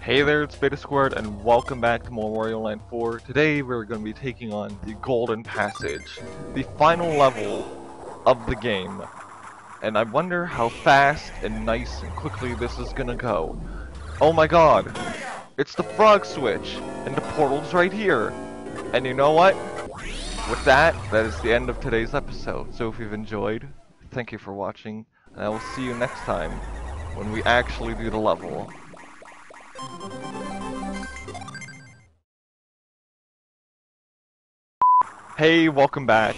Hey there, it's Beta Squared, and welcome back to more Wario Land 4. Today we're going to be taking on the Golden Passage, the final level of the game. And I wonder how fast and nice and quickly this is gonna go. Oh my god! It's the frog switch! And the portal's right here! And you know what? With that, that is the end of today's episode. So if you've enjoyed, thank you for watching, and I will see you next time when we actually do the level. Hey, welcome back.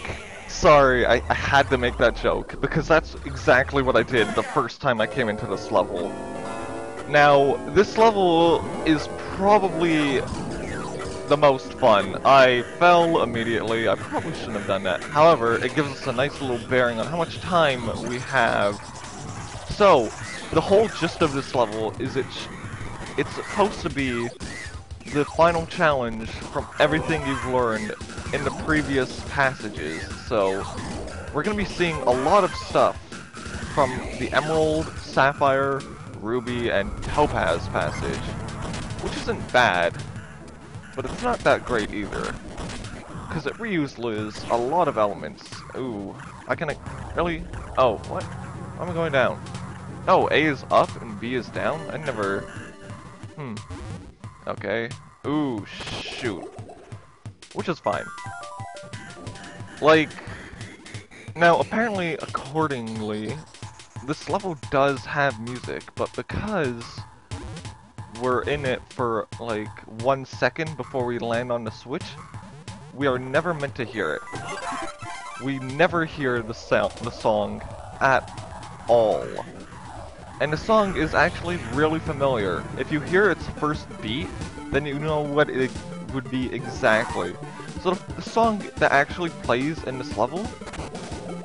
Sorry, I, I, had to make that joke, because that's exactly what I did the first time I came into this level. Now, this level is probably the most fun. I fell immediately, I probably shouldn't have done that. However, it gives us a nice little bearing on how much time we have. So, the whole gist of this level is it's, it's supposed to be the final challenge from everything you've learned in the previous passages. So, we're going to be seeing a lot of stuff from the Emerald, Sapphire, Ruby, and Topaz passage, which isn't bad, but it's not that great either. Because it reuses a lot of elements. Ooh, I can really... Oh, what? I'm going down? Oh, A is up and B is down? I never... Hmm. Okay. Ooh, shoot. Which is fine. Like, now apparently, accordingly, this level does have music, but because we're in it for like one second before we land on the switch, we are never meant to hear it. We never hear the sound, the song at all. And the song is actually really familiar. If you hear its first beat, then you know what it would be exactly. So the, the song that actually plays in this level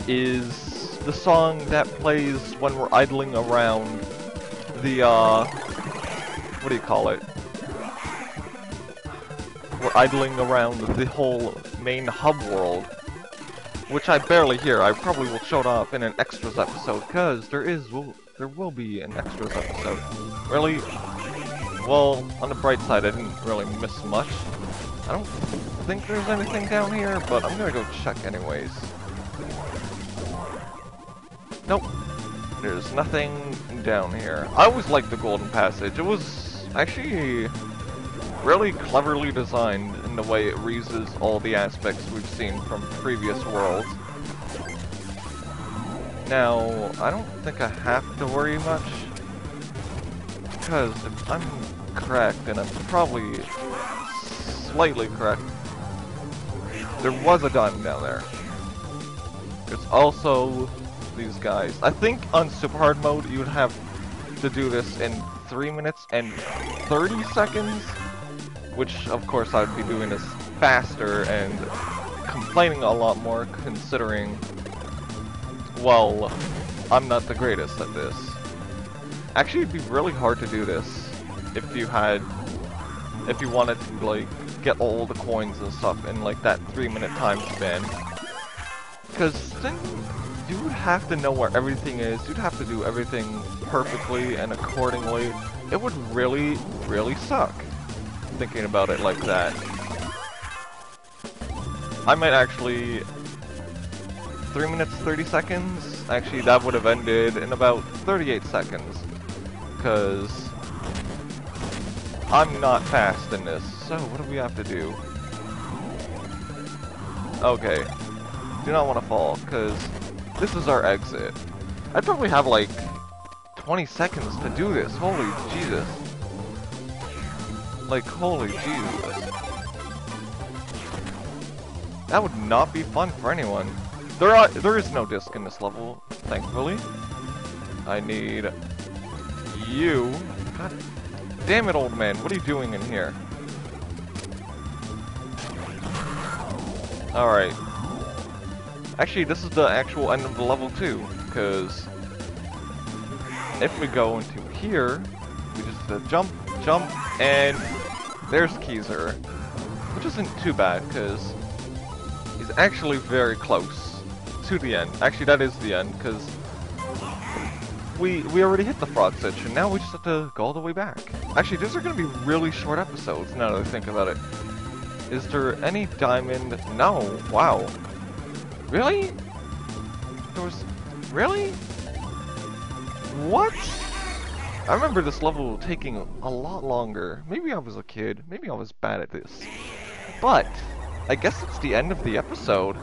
is the song that plays when we're idling around the, uh, what do you call it? We're idling around the whole main hub world, which I barely hear. I probably will show it off in an extras episode, because there is, will, there will be an extras episode. Really, well, on the bright side, I didn't really miss much. I don't think there's anything down here, but I'm gonna go check anyways. Nope. There's nothing down here. I always liked the Golden Passage. It was actually really cleverly designed in the way it reuses all the aspects we've seen from previous worlds. Now, I don't think I have to worry much. Because if I'm correct, and I'm probably slightly correct, there was a diamond down there. There's also these guys. I think on super hard mode you would have to do this in 3 minutes and 30 seconds, which of course I would be doing this faster and complaining a lot more considering, well, I'm not the greatest at this. Actually, it'd be really hard to do this if you had, if you wanted to, like, get all the coins and stuff in, like, that three-minute time span. Because then you would have to know where everything is, you'd have to do everything perfectly and accordingly. It would really, really suck, thinking about it like that. I might actually... 3 minutes 30 seconds? Actually, that would have ended in about 38 seconds. Because I'm not fast in this, so what do we have to do? Okay. Do not want to fall, because this is our exit. I'd probably have like 20 seconds to do this. Holy Jesus. Like, holy Jesus. That would not be fun for anyone. There are there is no disc in this level, thankfully. I need you. God Damn it, old man. What are you doing in here? Alright. Actually, this is the actual end of the level too, because if we go into here, we just uh, jump, jump, and there's Keyzer, which isn't too bad, because he's actually very close to the end. Actually, that is the end, because we we already hit the frog section. Now we just have to go all the way back. Actually, these are gonna be really short episodes. Now that I think about it, is there any diamond? No. Wow. Really? There was. Really? What? I remember this level taking a lot longer. Maybe I was a kid. Maybe I was bad at this. But I guess it's the end of the episode.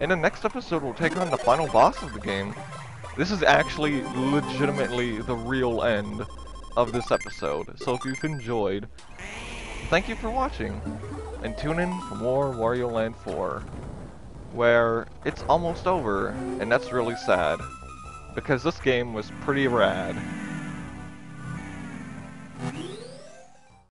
In the next episode, we'll take on the final boss of the game. This is actually legitimately the real end of this episode. So if you've enjoyed, thank you for watching. And tune in for more Wario Land 4, where it's almost over, and that's really sad. Because this game was pretty rad.